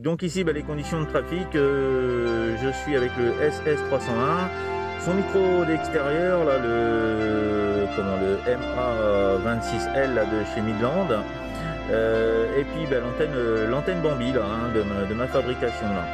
Donc ici, bah, les conditions de trafic, euh, je suis avec le SS301, son micro d'extérieur, là, le, comment, le MA26L là, de chez Midland, euh, et puis bah, euh, l'antenne, Bambi là, hein, de, ma, de, ma, fabrication là.